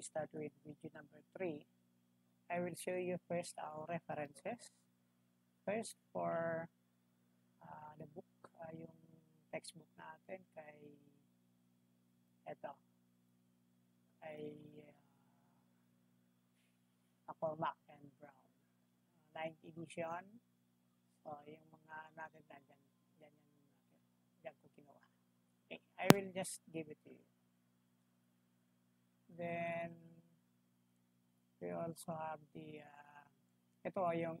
We start with video number 3, I will show you first our references. First, for uh, the book, uh, yung textbook natin kay eto, kay uh, McCormack and Brown. Uh, 9th edition. So, yung mga natin na dyan, dyan, yan, dyan ko kinuha. Okay, I will just give it to you. Then, we also have the, uh, ito yung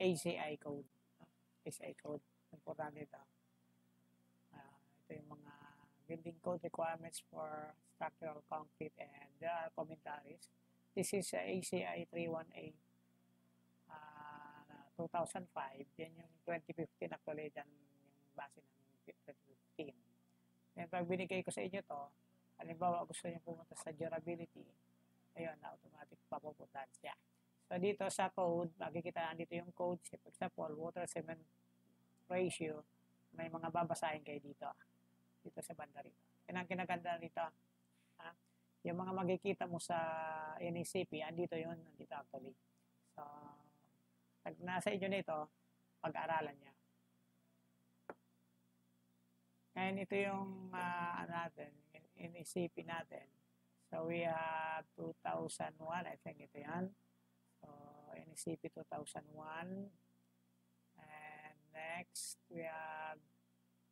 ACI code. ACI code. Importante ito. Uh, ito yung mga building code requirements for structural concrete and there are commentaries. This is uh, ACI 318 uh, 2005. Yan yung 2015 actually dyan yung base ng 2015. Then pag binigay ko sa inyo to, halimbawa gusto niyo pumunta sa durability, ayun, na automatic papupuntahan siya. So dito sa code, makikita dito yung code, for example, water cement ratio, may mga babasahin kayo dito. Dito sa banda rito. Yan ang kinaganda rito. Ha? Yung mga makikita mo sa NACP, andito yun, andito actually. So, pag nasa inyo nito, pag-aralan niya. Ngayon, ito yung uh, natin, NACP natin. So, we have 2001, I think ito yan. So, NACP 2001. And next, we have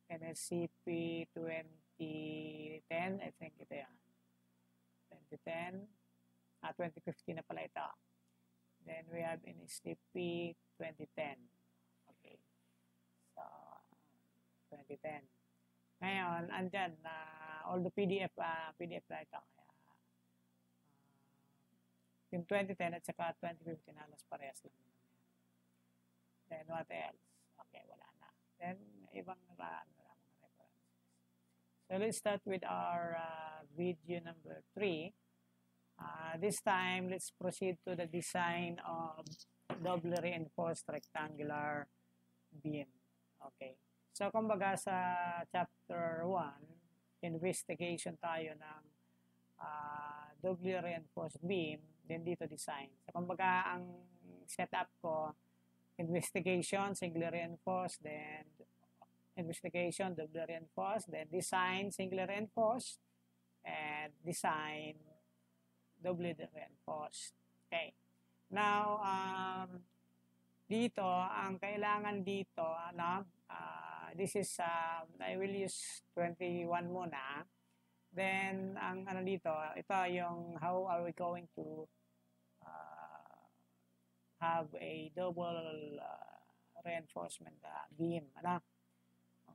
NSCP 2010, I think ito yan. 2010. Ah, 2015 na pala ito. Then we have NSCP 2010. Okay. So, 2010. Ngayon, andyan na uh, all the PDF, uh, PDF na ito. Kaya, uh, yung 2010 at saka 2015 halos parehas lang. Then what else? Okay, wala na. Then, ibang uh, mga references. So, let's start with our uh, video number 3. Uh, this time, let's proceed to the design of double reinforced rectangular beam. Okay. So, kumbaga sa chapter 1, investigation tayo ng uh, doubly reinforced beam, then dito design. So, kumbaga ang setup ko, investigation, singly reinforced, then investigation, doubly reinforced, then design, singly reinforced, and design, doubly reinforced. Okay. Now, um, dito, ang kailangan dito, ano, uh, this is, uh, I will use 21 muna. Then, ang ano dito, ito yung how are we going to uh, have a double uh, reinforcement uh, beam. Ano?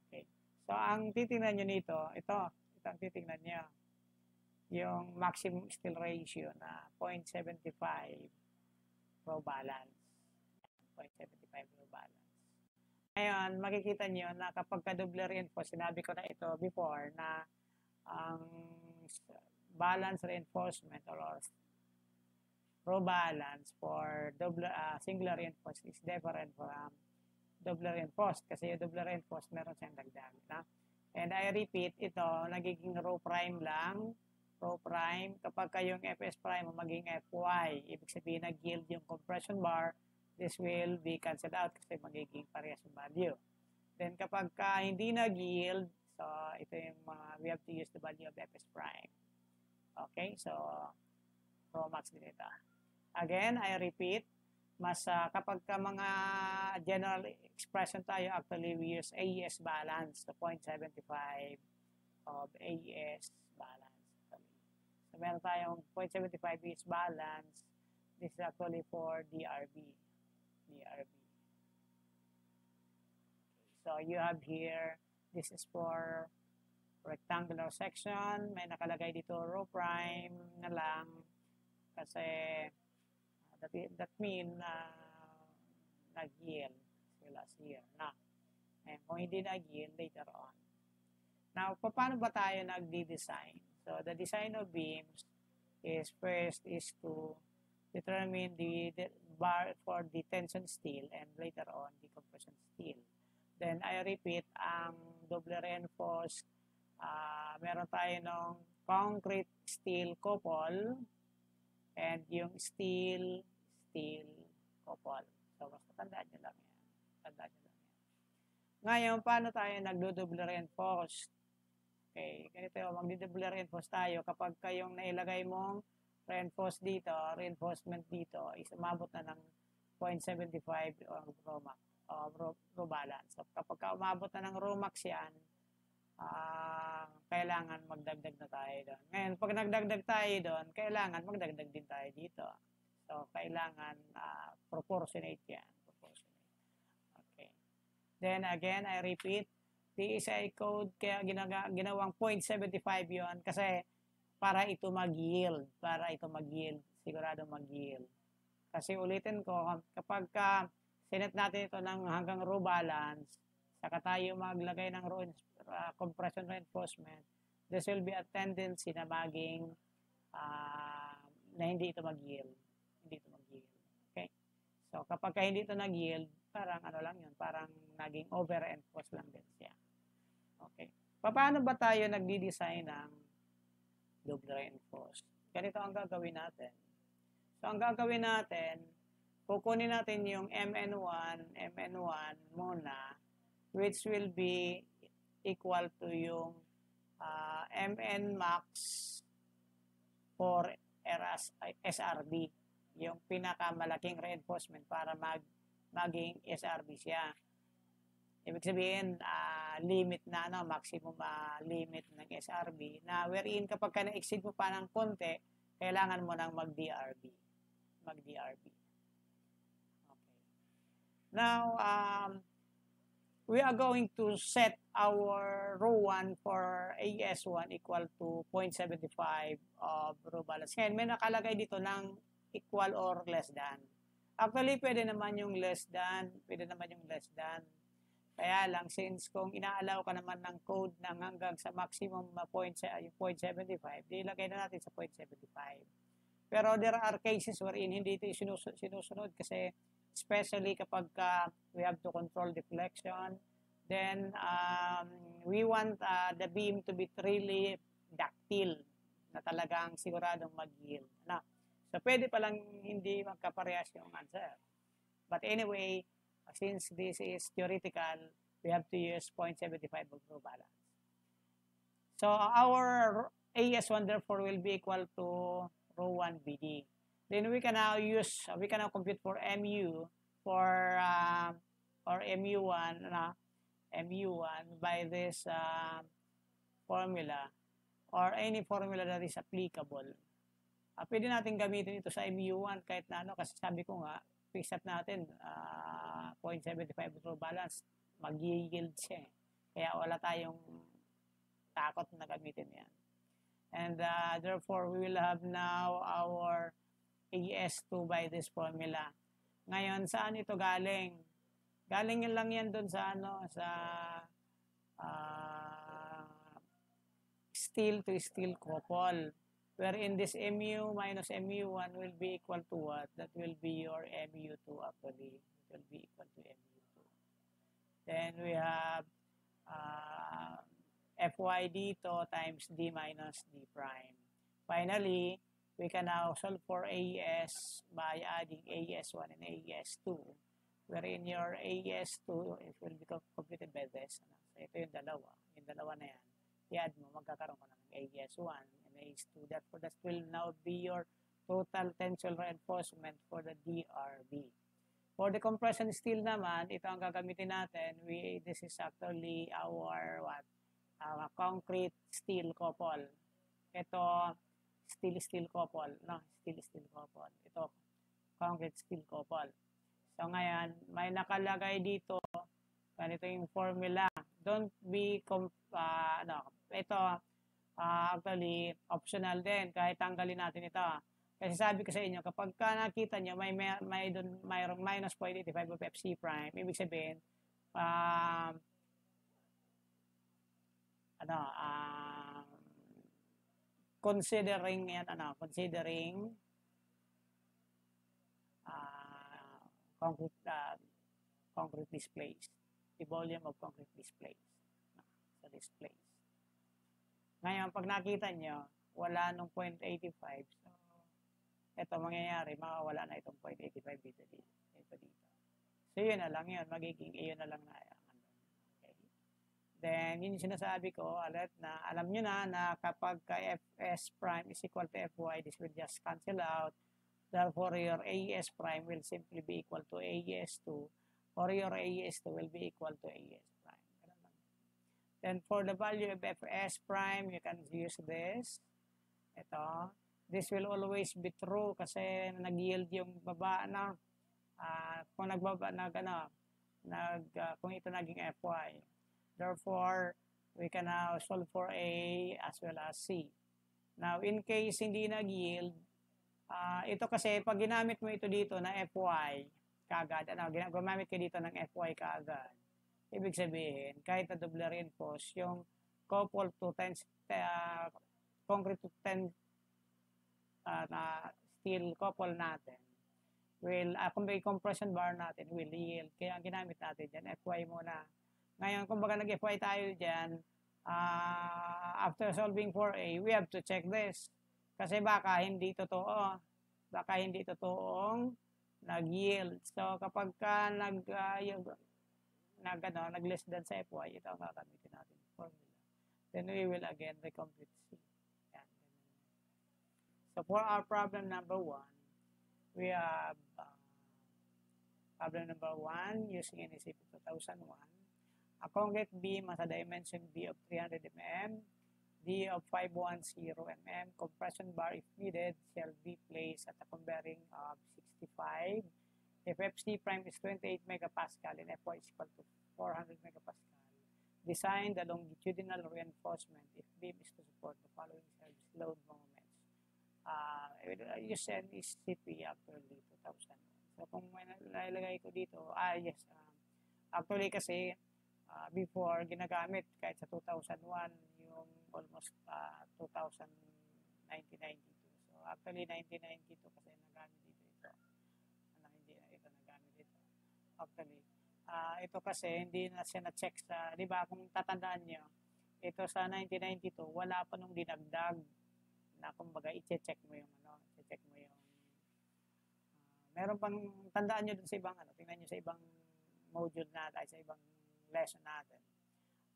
Okay. So, ang titingnan nyo nito, ito, ito ang titingnan nyo. Yung maximum steel ratio na 0.75 row balance. 0.75 row balance. Ngayon, makikita nyo na kapag ka-double reinforce, sinabi ko na ito before na ang balance reinforcement or row balance for double uh, singular reinforced is different from double reinforced kasi yung double reinforced meron siyang dagdag. Na? And I repeat, ito nagiging row prime lang row prime. Kapag kayong fs prime maging fy, ibig sabihin nag-yield yung compression bar, this will be cancelled out kasi magiging parehas yung value. Then kapag ka hindi nag-yield, so ito yung mga, we have to use the value of fs prime. Okay, so row max din ito. Again, I repeat, mas uh, kapag ka mga general expression tayo, actually we use AES balance, the 0.75 of AES balance. So, meron tayong 0.75 is balance. This is actually for DRB. DRB. So, you have here, this is for rectangular section. May nakalagay dito row prime na lang kasi uh, that, that mean uh, nag-yield last year na. And kung hindi nag-yield, later on. Now, paano ba tayo nagdi-design? So the design of beams is first is to determine the, the bar for the tension steel and later on the compression steel. Then I repeat, ang double reinforced uh, meron tayo ng concrete steel couple and yung steel steel couple. So, basta tandaan nyo lang yan. Tandaan nyo lang yan. Ngayon, paano tayo nagdo-double reinforced? Okay, ganito yung magdi-double reinforce tayo kapag kayong nailagay mong reinforce dito, reinforcement dito, is umabot na ng 0.75 o Romax o row balance. So, kapag ka umabot na ng Romax yan, uh, kailangan magdagdag na tayo doon. Ngayon, pag nagdagdag tayo doon, kailangan magdagdag din tayo dito. So, kailangan uh, proportionate yan. Proportionate. Okay. Then again, I repeat, PSI code, kaya ginaga, ginawang 0.75 yon kasi para ito mag-yield, para ito mag-yield, sigurado mag-yield. Kasi ulitin ko, kapag ka sinet natin ito ng hanggang row balance, saka tayo maglagay ng row uh, compression reinforcement, this will be a tendency na maging uh, na hindi ito mag-yield. Hindi ito mag-yield. Okay? So, kapag ka hindi ito nag-yield, parang ano lang yun, parang naging over-enforce lang din siya. Okay. Paano ba tayo nagdi-design ng double reinforced? Ganito ang gagawin natin. So, ang gagawin natin, kukunin natin yung MN1, MN1 muna, which will be equal to yung uh, MN max for RS, SRB, yung pinakamalaking reinforcement para mag maging SRB siya. Ibig sabihin, uh, limit na, no, maximum uh, limit ng SRB na wherein kapag ka na-exceed mo pa ng konti, kailangan mo nang mag-DRB. Mag-DRB. Okay. Now, um, we are going to set our row 1 for AS1 equal to 0.75 of row balance. Ngayon, may nakalagay dito ng equal or less than. Actually, pwede naman yung less than, pwede naman yung less than. Kaya lang, since kung inaalaw ka naman ng code ng hanggang sa maximum point, yung 0.75, di ilagay na natin sa 0.75. Pero there are cases wherein hindi ito sinusunod, sinusunod kasi especially kapag uh, we have to control deflection, then um, we want uh, the beam to be really ductile na talagang siguradong mag-yield. Na, so, pwede palang hindi magkaparehas yung answer. But anyway, since this is theoretical, we have to use 0.75 of row balance. So our AS1 therefore will be equal to rho 1 BD. Then we can now use, we can now compute for MU for uh, or MU1 na MU1 by this uh, formula or any formula that is applicable. Uh, pwede natin gamitin ito sa MU1 kahit na ano kasi sabi ko nga fix up natin uh, 0.75 row balance mag-yield siya eh. Kaya wala tayong takot na gamitin yan. And uh, therefore, we will have now our AS2 by this formula. Ngayon, saan ito galing? Galing yun lang yan doon sa ano, sa uh, steel to steel couple wherein this mu minus mu1 will be equal to what? That will be your mu2 actually. Will be equal to mu2. Then we have uh, fy dito times d minus d prime. Finally, we can now solve for AS by adding AS1 and AS2 wherein your AS2 it will be completed by this. So ito yung dalawa. Yung dalawa na yan. I-add mo, magkakaroon ka ng AS1 raised to that. So that will now be your total tensile reinforcement for the DRB. For the compression steel naman, ito ang gagamitin natin. We, this is actually our what? Uh, concrete steel couple. Ito, steel steel couple. No, steel steel couple. Ito, concrete steel couple. So ngayon, may nakalagay dito, ganito yung formula. Don't be, uh, ano, ito, uh, actually optional din kahit tanggalin natin ito. Kasi sabi ko sa inyo, kapag ka nakita nyo may, may, may doon mayroong minus 0.85 of FC prime, ibig sabihin, uh, ano, uh, considering yan, ano, considering uh, concrete, uh, concrete displays, the volume of concrete displays, no, sa displays. Ngayon, pag nakita nyo, wala nung 0.85. Ito mangyayari, makawala na itong 0.85 dito, dito, dito, dito. So, yun na lang yun. Magiging iyon na lang na. Ano, okay. Then, yun yung sinasabi ko, alat na, alam nyo na na kapag ka fs prime is equal to fy, this will just cancel out. Therefore, your AES prime will simply be equal to AES2 or your AES2 will be equal to AES prime. Then for the value of fs prime, you can use this. Ito. This will always be true kasi nag-yield yung baba na uh, kung nagbaba nag ano nag uh, kung ito naging fy. Therefore, we can now solve for A as well as C. Now, in case hindi nag-yield, Uh, ito kasi, pag ginamit mo ito dito na FY, kagad, ano, gumamit ka dito ng FY kaagad, ibig sabihin, kahit na double reinforce, yung couple to 10, uh, concrete to 10 uh, na steel couple natin, will, uh, may compression bar natin, will yield. Kaya ang ginamit natin dyan, FY muna. Ngayon, kung baga nag-FY tayo dyan, uh, after solving for A, we have to check this. Kasi baka hindi totoo. Baka hindi totoong nag-yield. So, kapag ka nag, uh, yung, nag, ano, nag less than sa FY, ito ang kakamitin natin formula. Then we will again recompute C. So, for our problem number one, we have uh, problem number one using NECP 2001. A concrete beam has a dimension B of 300 mm D of 510 mm. Compression bar, if needed, shall be placed at a bearing of 65. If FC prime is 28 megapascal and Fy is equal to 400 megapascal, design the longitudinal reinforcement if beam is to support the following service load moments. Uh, you send is CP actually 2000. So kung may nalagay ko dito, ah yes, uh, actually kasi uh, before ginagamit kahit sa 2001 yung almost uh, 2000 1992. So actually 1992 kasi nagamit dito ito. Ano hindi na ito nagamit dito. Actually uh, ito kasi hindi na siya na-check sa, 'di ba? Kung tatandaan niyo, ito sa 1992 wala pa nung dinagdag na kumbaga i-check mo yung ano, i-check mo yung uh, meron pang tandaan niyo dun sa ibang ano, tingnan niyo sa ibang module natin, sa ibang lesson natin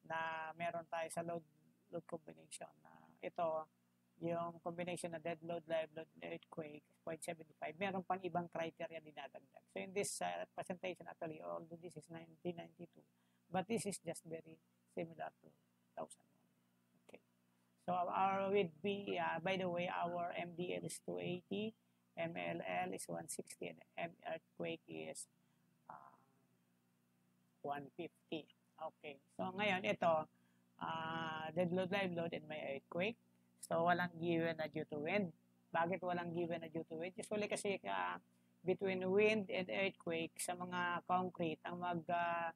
na meron tayo sa load load combination na ito, yung combination na dead load, live load, earthquake, 0.75, meron pang ibang criteria dinadagdag. So in this uh, presentation actually, although this is 1992, but this is just very similar to 2001. So our with B, uh, by the way, our MDL is 280, MLL is 160, and M earthquake is uh, 150. Okay. So ngayon, ito, uh, dead load, live load, and may earthquake. So, walang given na due to wind. Bakit walang given na due to wind? Usually kasi uh, between wind and earthquake sa mga concrete ang mag uh,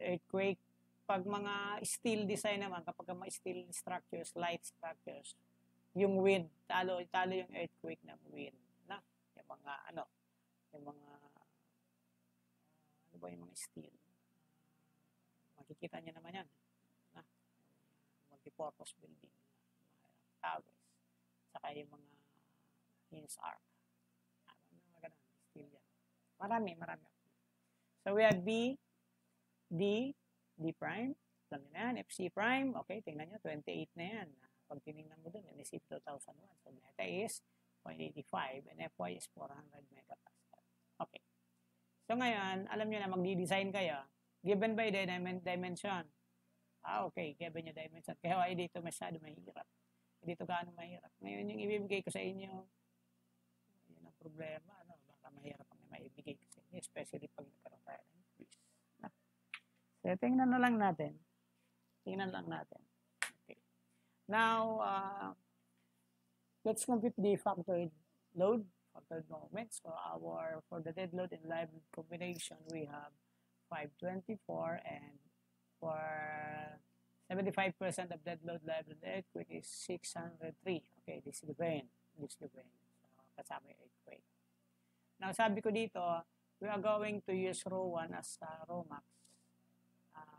earthquake pag mga steel design naman kapag mga steel structures light structures yung wind talo talo yung earthquake ng wind na yung mga ano yung mga ano ba yung mga steel makikita niyo naman yan multi-purpose building, towers, saka yung mga hinged arc. Ano, mga ganun, still yan. Marami, marami. So we have B, D, D prime, alam nyo na yan, FC prime, okay, tingnan nyo, 28 na yan. Pag tinignan mo dun, NSC 2001. So beta is 0.85 and Fy is 400 megapascal. Okay. So ngayon, alam nyo na, magdi-design kayo, given by the dimension, Ah, okay, given yung dimension. Kaya ay dito masyado mahirap. Dito gaano mahirap. Ngayon yung ibibigay ko sa inyo, yun ang problema. Ano, baka mahirap ang maibigay ko sa inyo, especially pag nagkaroon tayo. So, tingnan na lang natin. Tingnan lang natin. Okay. Now, uh, let's compute the factored load, factored moments. So, our, for the dead load and live load combination, we have 524 and for 75% of dead load level of the earthquake is 603. Okay, this is the brain. This is the brain. So, kasama yung earthquake. Now, sabi ko dito, we are going to use rho 1 as uh, rho max.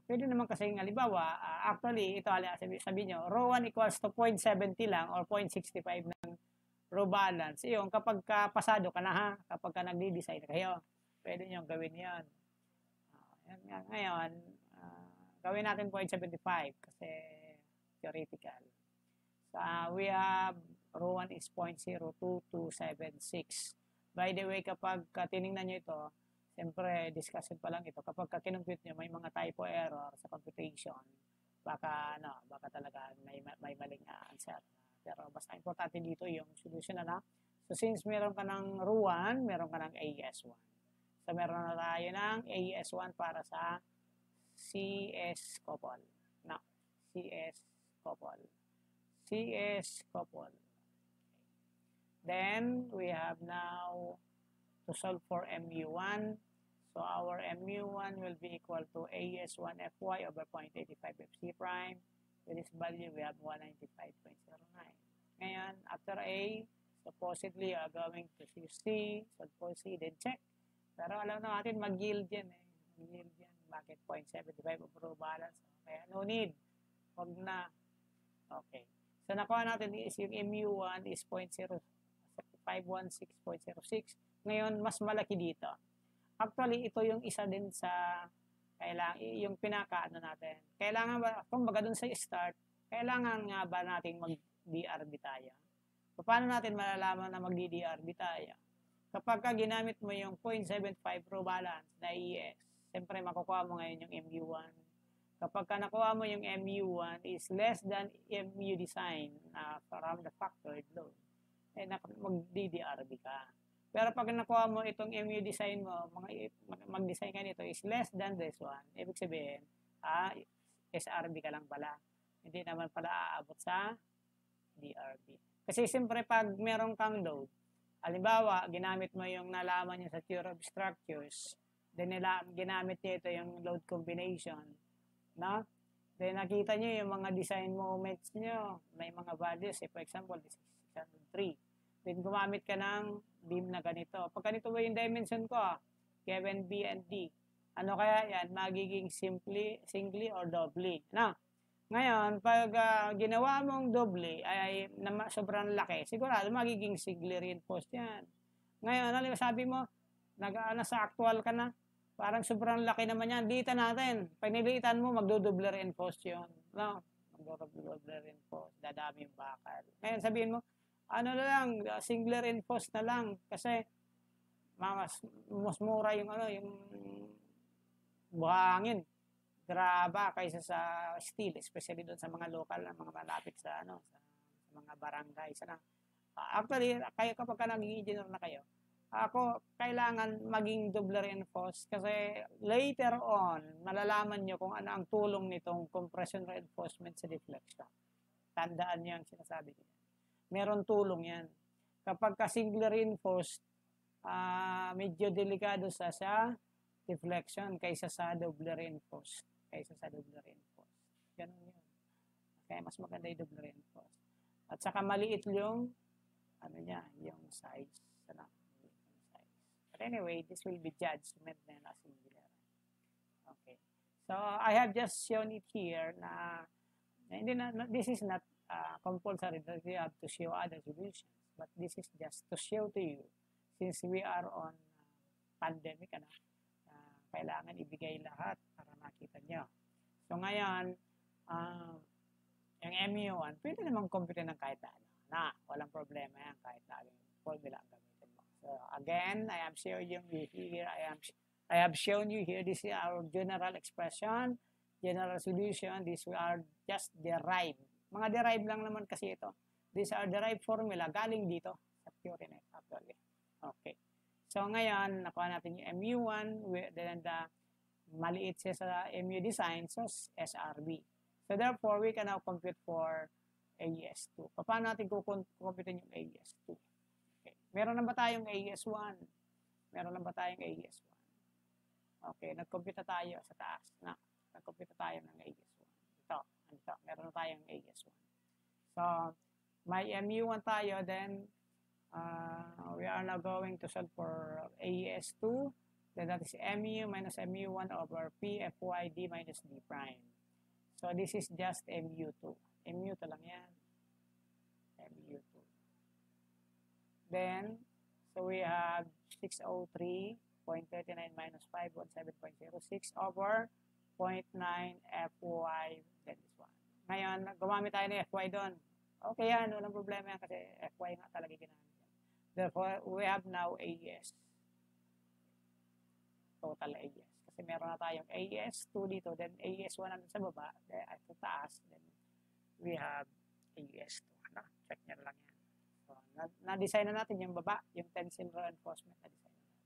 Pwede naman kasi halimbawa, uh, actually, ito sabi, sabi nyo, row 1 equals to 0.70 lang or 0.65 ng row balance. Yung kapag ka pasado ka na ha, kapag ka nagdi-design kayo, pwede nyo gawin yan. Uh, yan ngayon, uh, gawin natin 0.75 kasi theoretical. So, uh, we have row 1 is 0.02276. By the way, kapag tiningnan nyo ito, siyempre, discussion pa lang ito. Kapag kinumpute nyo, may mga typo error sa computation, baka, ano, baka talaga may, may maling answer. Pero basta importante dito yung solution na na. So, since meron ka ng row 1, meron ka ng AS1. So, meron na tayo ng AS1 para sa CS couple. No, CS couple. CS couple. Then, we have now to solve for MU1. So, our MU1 will be equal to AS1FY over 0.85FC prime. With this value, we have 195.09. Ngayon, after A, supposedly, are going to C, so C, then check. Pero alam na natin, mag-yield yan eh. Mag-yield yan. Bakit 0.75 over balance? Kaya no need. Huwag na. Okay. So, nakuha natin is yung MU1 is 0.0 516.06. Ngayon, mas malaki dito. Actually, ito yung isa din sa kailangan, yung pinaka ano natin. Kailangan ba, kumbaga dun sa start, kailangan nga ba nating mag-DRB tayo? Paano natin malalaman na mag-DRB tayo? Kapag ka ginamit mo yung 0.75 row balance na ES, siyempre makukuha mo ngayon yung MU1. Kapag ka nakuha mo yung MU1 is less than MU design uh, from the factored load eh mag-DDRB ka. Pero pag nakuha mo itong MU design mo, mga, mag-design ka nito is less than this one. Ibig sabihin, ah, SRB ka lang pala. Hindi naman pala aabot sa DRB. Kasi siyempre pag meron kang load, halimbawa, ginamit mo yung nalaman niya sa theory of structures, then nila, ginamit niya ito yung load combination, no? Then nakita niyo yung mga design moments niyo, may mga values, eh, for example, this is 603. Then gumamit ka ng beam na ganito. Pag ganito ba yung dimension ko, ah, Kevin B and D, ano kaya yan? Magiging simply, singly or doubly. Na, ngayon, pag uh, ginawa mong doble ay, ay na, sobrang laki, sigurado magiging singly reinforced yan. Ngayon, ano sabi mo, nag, uh, nasa actual ka na, parang sobrang laki naman yan. Liitan natin. Pag niliitan mo, magdodoble reinforced yun. No? Magdodoble reinforced. Dadami yung bakal. Ngayon, sabihin mo, ano na lang, uh, singular reinforced na lang kasi mas, mas mura yung ano, yung buhangin. Graba kaysa sa steel, especially doon sa mga local na mga malapit sa ano, sa, sa mga barangay. Sa uh, actually, kayo kapag ka naging engineer na kayo, ako, kailangan maging double reinforced kasi later on, malalaman nyo kung ano ang tulong nitong compression reinforcement sa deflection. Tandaan nyo ang sinasabi niya meron tulong yan. Kapag ka-single reinforced, uh, medyo delikado sa sa deflection kaysa sa double reinforced. Kaysa sa double reinforced. Ganun yun. Kaya mas maganda yung double reinforced. At saka maliit yung ano niya, yung size. Ano. But anyway, this will be judgment na na singular. Okay. So, I have just shown it here na, na hindi na, this is not uh, compulsory that you have to show other solutions. But this is just to show to you, since we are on uh, pandemic, ano, uh, kailangan ibigay lahat para makita nyo. So ngayon, uh, yung MU1, pwede namang compute ng kahit ano. Na, walang problema yan kahit na yung formula ang gamitin mo. So again, I am showing you here, I am I have shown you here, this is our general expression, general solution, these are just derived mga derived lang naman kasi ito. These are derived formula galing dito sa theory net actually. Okay. So ngayon, nakuha natin yung MU1, then the maliit siya sa MU design, so SRB. So therefore, we can now compute for AES2. Paano natin kukumpute yung AES2? Okay. Meron na ba tayong AES1? Meron na ba tayong AES1? Okay, nag-compute tayo sa taas. Na, nag-compute tayo ng AES1. Ito. Ito, meron tayong AS1. So, may MU1 tayo, then uh, we are now going to solve for AES2. Then that is mu minus mu1 over p fy d minus d prime. So this is just mu2. mu2 lang yan. mu2. Then, so we have 603.39 minus 517.06 over 0.9 fy, then. Ngayon, gumamit tayo ng fy doon. Okay yan, walang problema yan kasi fy nga talaga ginamit. Therefore, we have now AES. Total AES. Kasi meron na tayong AES 2 dito, then AES 1 sa baba, then at sa taas, then we have AES 2. Ano? Check nyo lang yan. So, na-design na natin yung baba, yung tensile reinforcement na design na natin.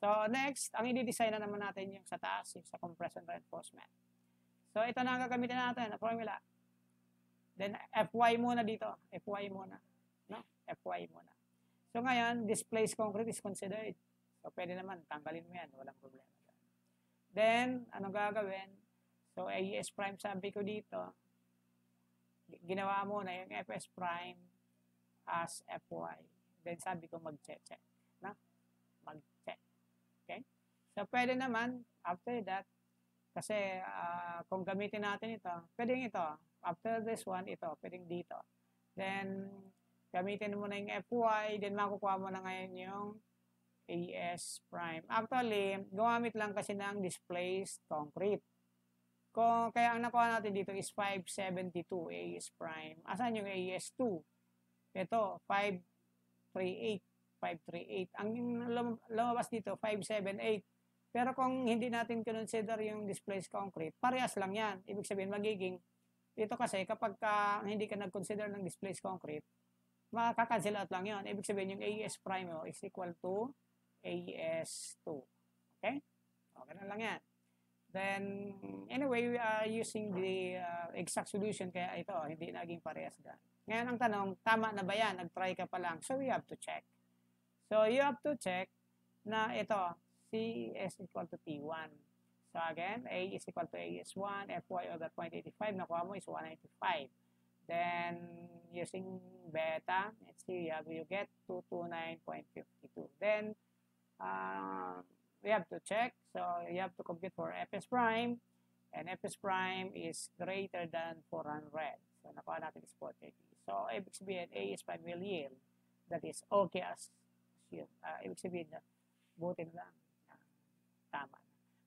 So, next, ang i-design na naman natin yung sa taas, yung sa compression reinforcement. So, ito na ang gagamitin natin, na formula. Then, FY muna dito. FY muna. No? FY muna. So ngayon, displaced concrete is considered. So pwede naman, tanggalin mo yan, walang problema. Then, ano gagawin? So AES prime sabi ko dito, ginawa mo na yung FS prime as FY. Then sabi ko mag-check. Na? Mag-check. Okay? So pwede naman, after that, kasi uh, kung gamitin natin ito, pwedeng ito. After this one, ito. Pwedeng dito. Then, gamitin mo na yung FY, then makukuha mo na ngayon yung AS prime. Actually, gumamit lang kasi ng displaced concrete. Kung, kaya ang nakuha natin dito is 572 AS prime. Asan yung AS2? Ito, 538. 538. Ang lumabas dito, 578. Pero kung hindi natin consider yung displaced concrete, parehas lang yan. Ibig sabihin, magiging, dito kasi kapag ka, hindi ka nag-consider ng displaced concrete, makaka-cancel out lang yon. Ibig sabihin, yung AES prime mo is equal to AES2. Okay? Okay na lang yan. Then, anyway, we are using the uh, exact solution, kaya ito, hindi naging parehas dyan. Ngayon, ang tanong, tama na ba yan? Nag-try ka pa lang. So, we have to check. So, you have to check na ito, C is equal to T1. So, again, A is equal to AS1, Fy over 0.85, nakuha mo is 195. Then, using beta, let's see, you, have, you get 229.52. Then, uh, we have to check. So, you have to compute for Fs prime. And Fs prime is greater than 400. So, nakuha natin is 430. So, ibig sabihin, A is 5 will yield. That is okay as assumed. Uh, ibig sabihin buti na lang. Tama.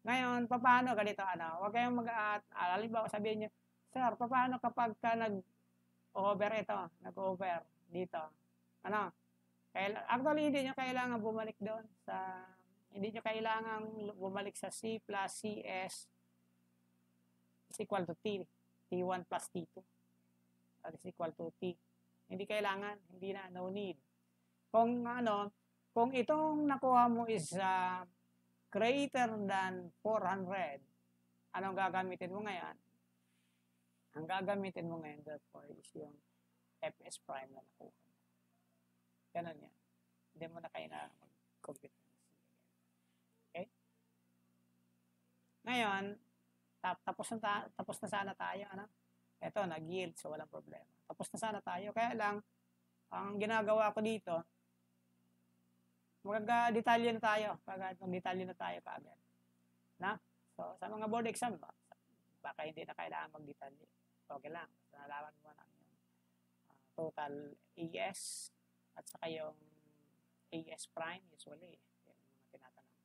Ngayon, paano ganito, ano? Huwag kayong mag-at, uh, halimbawa sabihin nyo, Sir, paano kapag ka nag over ito, nag-over dito. Ano? Kaila, actually, hindi nyo kailangan bumalik doon sa, hindi nyo kailangan bumalik sa C plus CS is equal to T. T1 plus T2. That is equal to T. Hindi kailangan, hindi na, no need. Kung ano, kung itong nakuha mo is uh, greater than 400, anong gagamitin mo ngayon? Ang gagamitin mo ngayon, therefore, is yung fs prime na nakuha mo. Ganun yan. Hindi mo na kailangan mag-compute. Okay? Ngayon, tap, tapos, na ta, tapos na sana tayo. Ano? Ito, nag-yield, so walang problema. Tapos na sana tayo. Kaya lang, ang ginagawa ko dito, magka-detalye na tayo. Kagad, detalye na tayo kaagad. Na? So, sa mga board exam, baka hindi na kailangan mag-detalye okay lang. Nalaman mo na yung uh, total AS at saka yung AS prime usually. Yan yung mga tinatanong.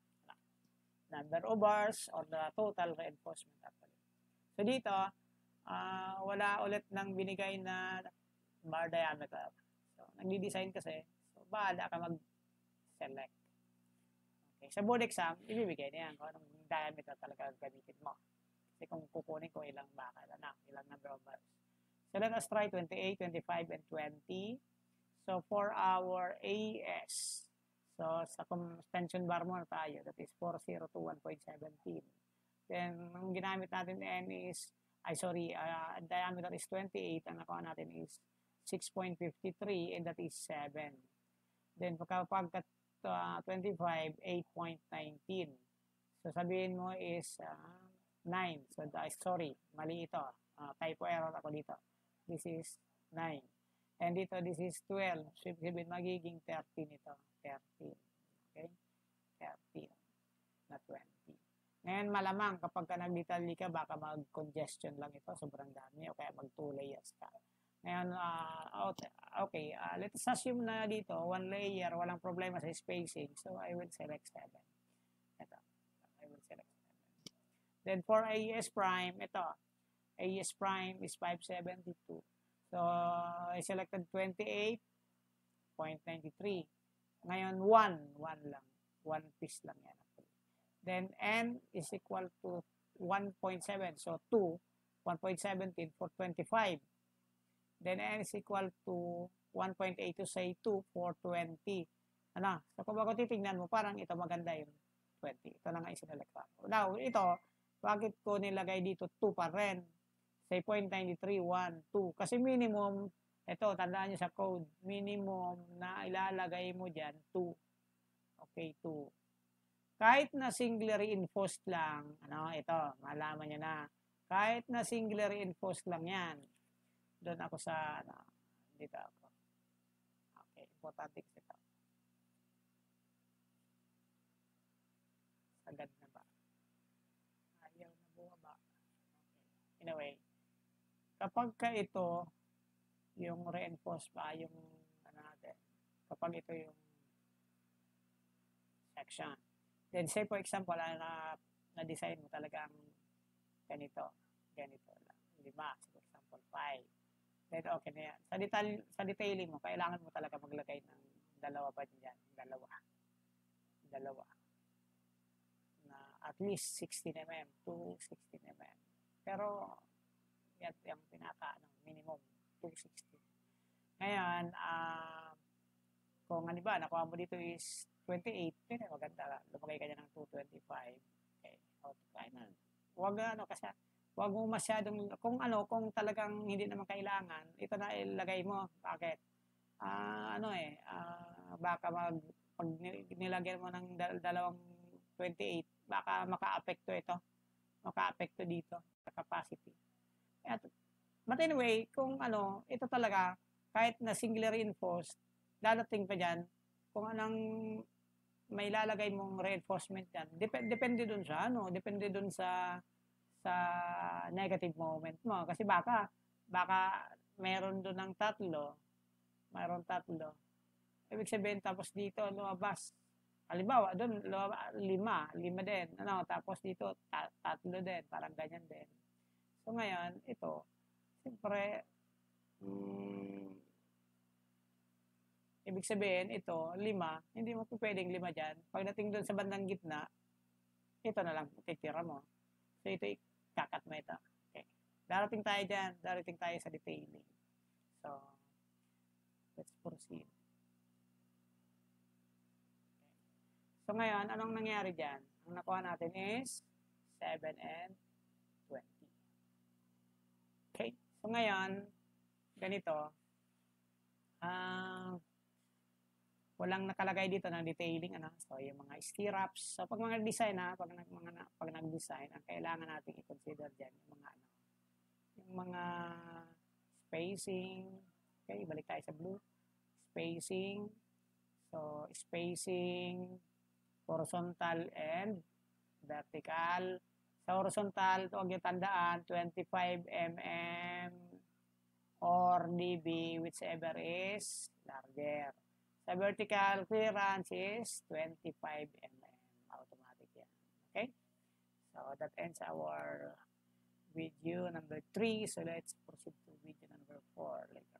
Number of bars or the total reinforcement actually. So dito, uh, wala ulit ng binigay na bar diameter. So, nagdi-design kasi, so bahala ka mag-select. Okay. Sa board exam, ibibigay na yan kung anong diameter talaga gamitin mo. Kasi kung kukunin ko ilang bakal, na, ilang number of bars. So let us try 28, 25, and 20. So for our AS, so sa tension bar mo tayo, that is 4021.17. Then, ang ginamit natin N is, ay sorry, uh, diameter is 28, ang nakuha natin is 6.53, and that is 7. Then, pagka uh, 25, 8.19. So, sabihin mo is, uh, 9. So, uh, sorry, mali ito. Uh, typo error ako dito. This is 9. And dito, this is 12. So, sabihin, magiging 13 ito. 13. Okay? 13. na 20. Ngayon, malamang kapag ka nagdetalye ka, baka mag-congestion lang ito, sobrang dami, o kaya mag-two layers ka. Ngayon, uh, okay, uh, let's assume na dito, one layer, walang problema sa spacing, so I will select 7. Ito, I will select 7. Then for AES prime, ito, AES prime is 572. So, I selected 28.93. Ngayon, 1, 1 lang. 1 piece lang yan. Then, n is equal to 1.7. So, 2, 1.17 for 25. Then, n is equal to 1.8 to say 2 for 20. Ano? So, kung bago titignan mo, parang ito maganda yung 20. Ito lang ang isinelect ko. Now, ito, bakit ko nilagay dito 2 pa rin? Say 0.93, 1, 2. Kasi minimum, ito, tandaan nyo sa code, minimum na ilalagay mo dyan, 2. Okay, 2. Kahit na single reinforced lang, ano, ito, malaman nyo na, kahit na single reinforced lang yan, doon ako sa, ano, dito ako. Okay, importante kasi ito. Sagad na ba? Ayaw na bumaba. Okay. Anyway, kapag ka ito, yung reinforce pa, yung ano natin, kapag ito yung section. Then say for example, ah, na, na-design mo talagang ganito, ganito lang. Lima, for example, five. Then okay na yan. Sa, detail, sa detailing mo, kailangan mo talaga maglagay ng dalawa pa dyan. Dalawa. Dalawa. Na at least 16 mm to 16 mm. Pero yan yung pinaka ano, minimum 260. Ngayon, uh, kung ba, nakuha mo dito is 28, yun maganda. Lumagay ka niya ng 225. Okay, kaya na. Huwag ano, kasi huwag mo masyadong, kung ano, kung talagang hindi naman kailangan, ito na ilagay mo. Bakit? Uh, ano eh, uh, baka mag, pag nilagyan mo ng dalawang 28, baka maka-apekto ito. Maka-apekto dito sa capacity. At, but anyway, kung ano, ito talaga, kahit na single reinforced, dadating pa dyan, kung anong may lalagay mong reinforcement yan, dep- depende dun sa ano, depende dun sa sa negative moment mo. Kasi baka, baka meron dun ng tatlo, mayroon tatlo. Ibig sabihin, tapos dito, lumabas. Halimbawa, doon, lima, lima din. Ano, tapos dito, tatlo din. Parang ganyan din. So ngayon, ito, siyempre, mm, ibig sabihin, ito, lima, hindi mo pwedeng lima dyan. Pagdating doon sa bandang gitna, ito na lang, titira mo. So ito, kakat mo ito. Okay. Darating tayo dyan, darating tayo sa detailing. So, let's proceed. Okay. So ngayon, anong nangyari dyan? Ang nakuha natin is 7 and Okay? So ngayon, ganito, ah, uh, walang nakalagay dito ng detailing ano? So yung mga stirrups. So pag mga design ha? Pag nag mga pag nag-design ang kailangan nating i-consider diyan yung mga ano? Yung mga spacing. Okay balik tayo sa blue. Spacing. So spacing horizontal and vertical. Sa horizontal, huwag niyo tandaan, 25 mm or dB, whichever is larger. Sa vertical clearance is 25 mm automatic yan. Okay? So, that ends our video number 3. So, let's proceed to video number 4 later.